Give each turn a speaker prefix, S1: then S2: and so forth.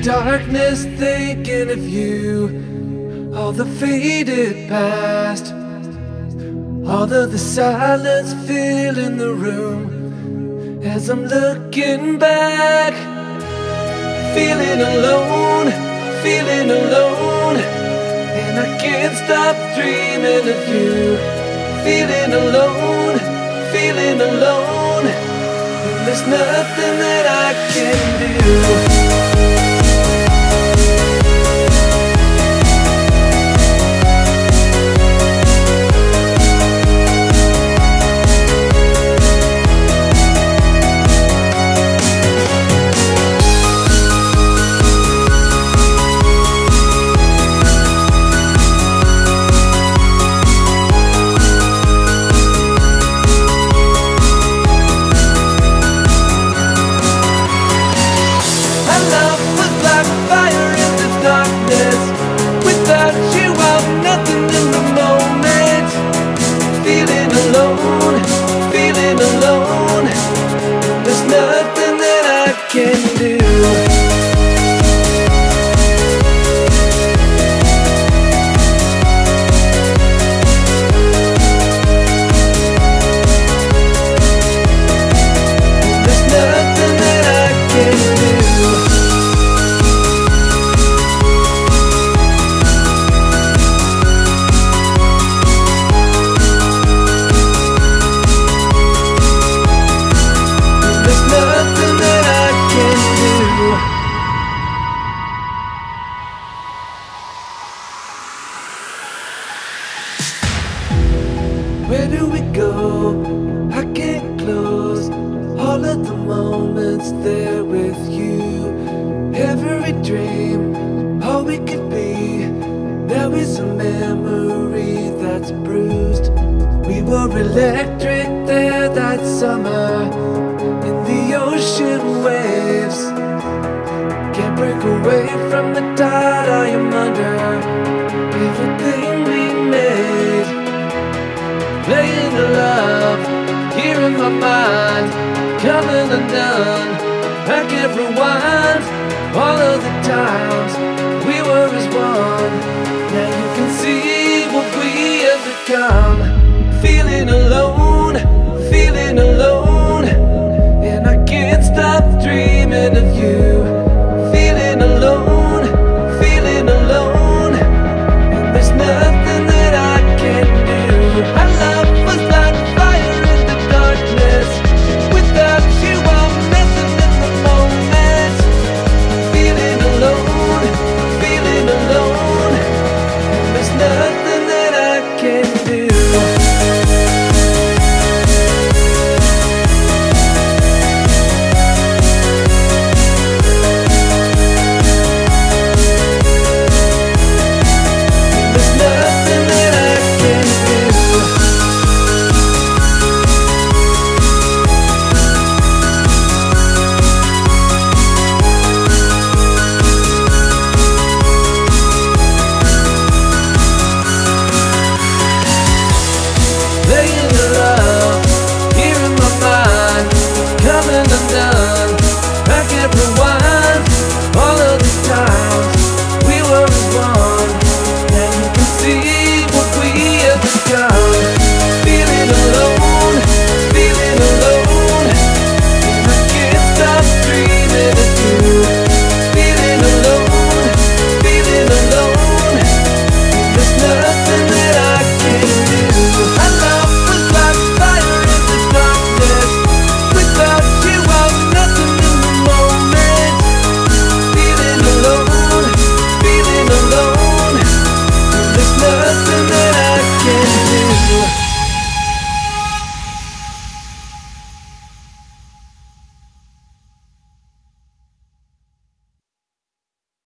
S1: darkness thinking of you. All the faded past. All of the silence filling the room. As I'm looking back. Feeling alone, feeling alone. And I can't stop dreaming of you. Feeling alone, feeling alone. And there's nothing that I can do can do. Where do we go? I can't close all of the moments there with you. Every dream, all we could be. Now is a memory that's bruised. We were electric there that summer in the ocean waves. Playing the love here in my mind, coming undone. I can't rewind all of the times we were as one. Now you can see what we have become.